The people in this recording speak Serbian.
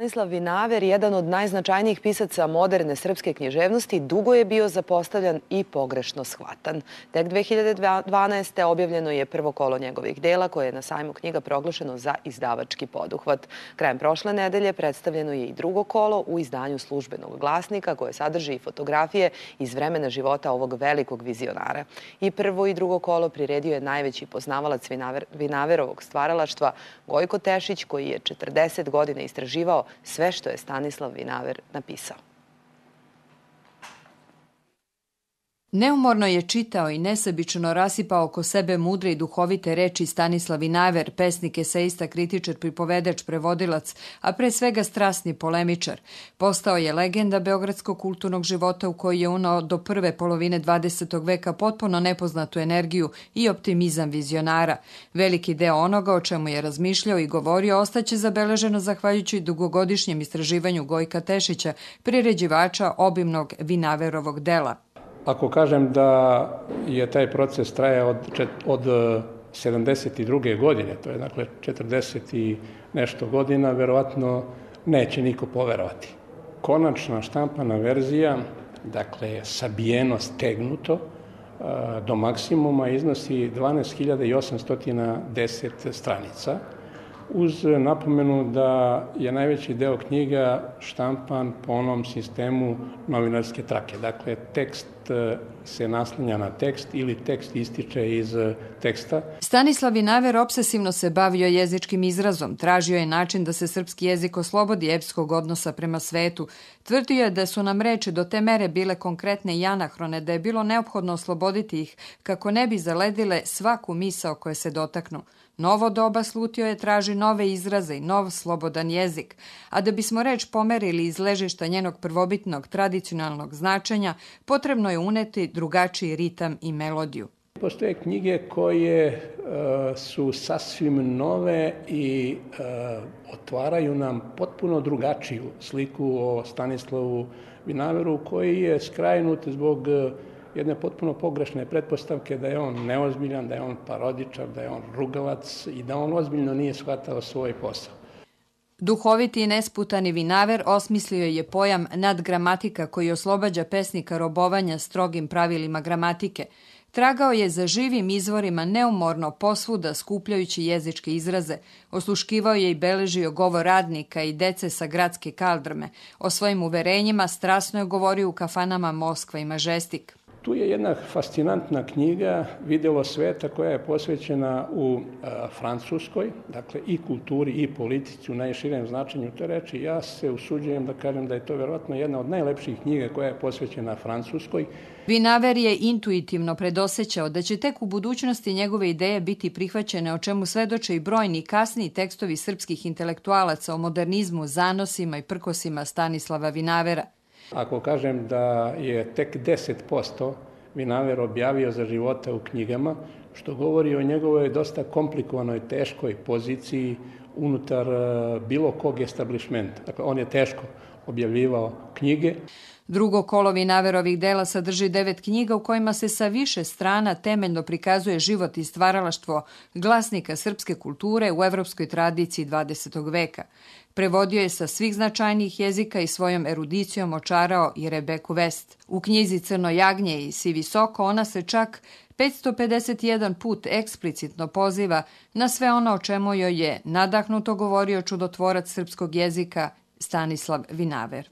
Stanislav Vinaver, jedan od najznačajnijih pisaca moderne srpske književnosti, dugo je bio zapostavljan i pogrešno shvatan. Tek 2012. objavljeno je prvo kolo njegovih dela koje je na sajmu knjiga proglašeno za izdavački poduhvat. Krajem prošle nedelje predstavljeno je i drugo kolo u izdanju službenog glasnika koje sadrži i fotografije iz vremena života ovog velikog vizionara. I prvo i drugo kolo priredio je najveći poznavalac Vinaverovog stvaralaštva Gojko Tešić koji je 40 godina istraživao sve što je Stanislav Vinaver napisao. Neumorno je čitao i nesebično rasipao oko sebe mudre i duhovite reči Stanislav Vinaver, pesnik, eseista, kritičar, pripovedač, prevodilac, a pre svega strasni polemičar. Postao je legenda beogradskog kulturnog života u koji je unao do prve polovine 20. veka potpuno nepoznatu energiju i optimizam vizionara. Veliki deo onoga o čemu je razmišljao i govorio ostaće zabeleženo zahvaljujući dugogodišnjem istraživanju Gojka Tešića, priređivača obimnog Vinaverovog dela. Ako kažem da je taj proces traja od, od 72. godine, to je dakle 40 i nešto godina, verovatno neće niko poverovati. Konačna štampana verzija, dakle sabijeno, stegnuto, do maksimuma iznosi 12.810 stranica, uz napomenu da je najveći deo knjiga štampan po onom sistemu novinarske trake. Dakle, tekst e, se naslanja na tekst ili tekst ističe iz e, teksta. Stanislav Vinaver obsesivno se bavio jezičkim izrazom, tražio je način da se srpski jezik oslobodi epskog odnosa prema svetu. Tvrdio je da su nam reči do te mere bile konkretne i anahrone, da je bilo neophodno osloboditi ih kako ne bi zaledile svaku misao koje se dotaknu. Novo doba slutio je traži nove izraze i nov slobodan jezik, a da bismo reč pomerili iz ležišta njenog prvobitnog tradicionalnog značenja, potrebno je uneti drugačiji ritam i melodiju. Postoje knjige koje uh, su sasvim nove i uh, otvaraju nam potpuno drugačiju sliku o Stanislavu Vinaveru koji je skrajnut zbog uh, jedne potpuno pogrešne pretpostavke da je on neozbiljan, da je on parodičar, da je on rugalac i da on ozbiljno nije shvatao svoj posao. Duhoviti i nesputani vinaver osmislio je pojam nadgramatika koji oslobađa pesnika robovanja strogim pravilima gramatike. Tragao je za živim izvorima neumorno posvuda skupljajući jezičke izraze, osluškivao je i beležio govor radnika i dece sa gradske kaldrme. O svojim uverenjima strasno je govorio u kafanama Moskva i Mažestik. Tu je jedna fascinantna knjiga Videlo sveta koja je posvećena u a, Francuskoj, dakle i kulturi i politici u najširem značenju te reči. Ja se usuđujem da kažem da je to verovatno jedna od najlepših knjiga koja je posvećena Francuskoj. Vinaver je intuitivno predosećao da će tek u budućnosti njegove ideje biti prihvaćene, o čemu svedoče i brojni kasni tekstovi srpskih intelektualaca o modernizmu, zanosima i prkosima Stanislava Vinavera – Ako kažem da je tek 10% Vinaver objavio za života u knjigama, što govori o njegovoj dosta komplikovanoj, teškoj poziciji unutar e, bilo kog establishmenta. Dakle, on je teško objavljivao knjige. Drugo kolo Vinaverovih dela sadrži devet knjiga u kojima se sa više strana temeljno prikazuje život i stvaralaštvo glasnika srpske kulture u evropskoj tradiciji 20. veka. Prevodio je sa svih značajnijih jezika i svojom erudicijom očarao i Rebeku West. U knjizi Crno jagnje i Si visoko ona se čak 551 put eksplicitno poziva na sve ono o čemu joj je nadahnuto govorio čudotvorac srpskog jezika Stanislav Vinaver.